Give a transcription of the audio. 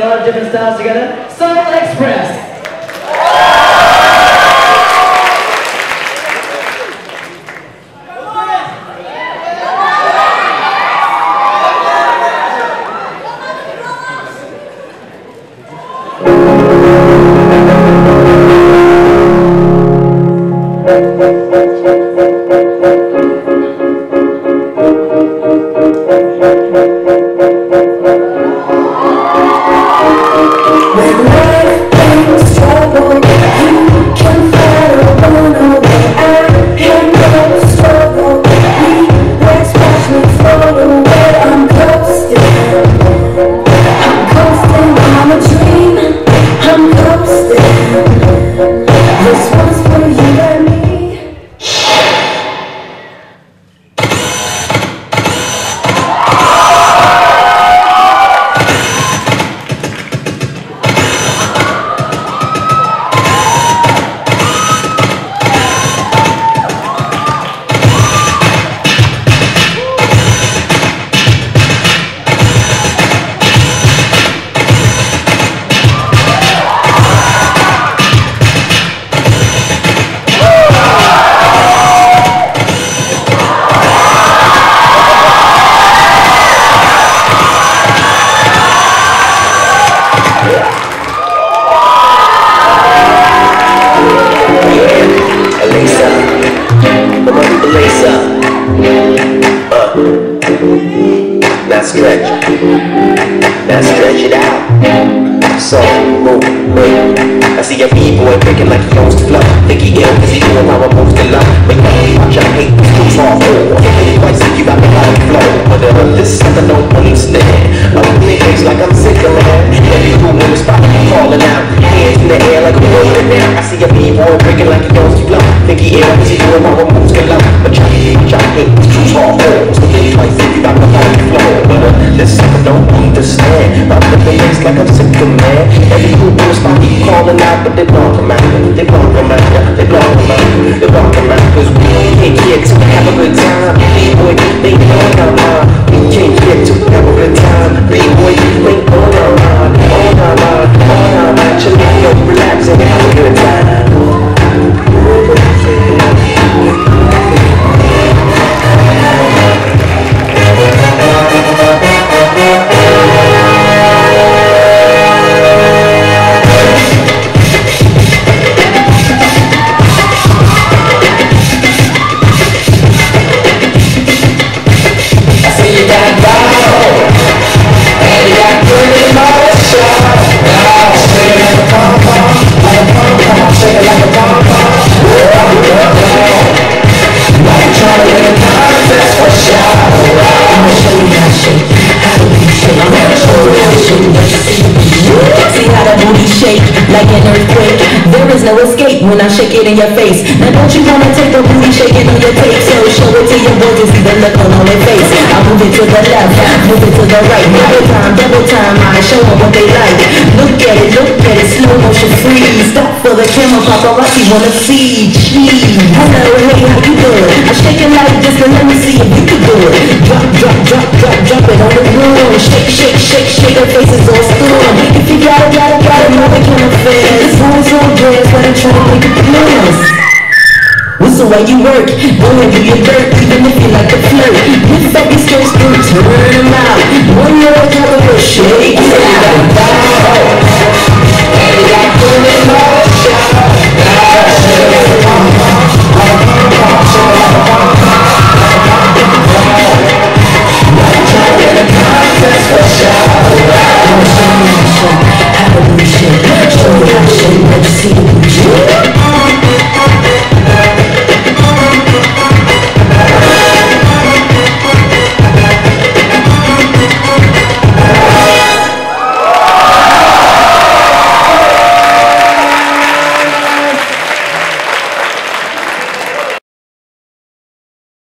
A lot of different styles together. Soul Express. It out. So move, move. I see your b-boy breaking like he owns the flow. Think he ill cause he doing how I'm supposed to love. But you watch your hate, no escape when I shake it in your face. Now don't you wanna take the booty shaking on your tape? So show it to your boys and see the look on their face. I move it to the left, move it to the right. Double time, double time, I show them what they like. Look at it, look at it, slow motion freeze. Stop for the camera, paparazzi wanna see. Cheese. Hello, hey, how you doing? I shake it like this and let me see if you can do it. Drop, drop, drop, drop, drop it on the room. Shake, shake, shake, shake, her face is all storm. If you got it, got it, got it, the way you work? And do your dirt, even if you like to flirt.